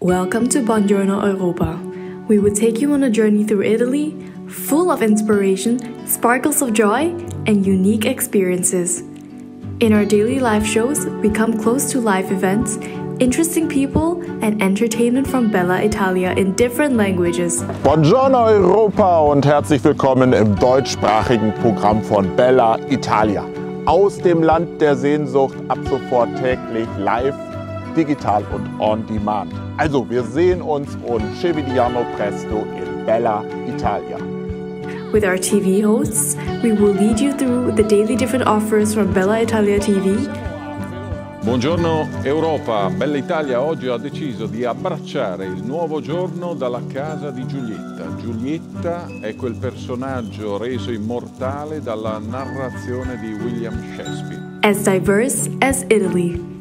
Welcome to Buongiorno Europa. We will take you on a journey through Italy, full of inspiration, sparkles of joy, and unique experiences. In our daily live shows, we come close to live events, interesting people, and entertainment from Bella Italia in different languages. Buongiorno Europa und herzlich willkommen im deutschsprachigen Programm von Bella Italia. Aus dem Land der Sehnsucht ab sofort täglich live, digital und on demand. Also wir sehen uns und ci vediamo presto in Bella Italia. With our TV hosts, we will lead you through the daily different offers from Bella Italia TV. Buongiorno Europa, Bella Italia oggi ha deciso di abbracciare il nuovo giorno dalla casa di Giulietta. Giulietta è quel personaggio reso immortale dalla narrazione di William Shakespeare. As diverse as Italy.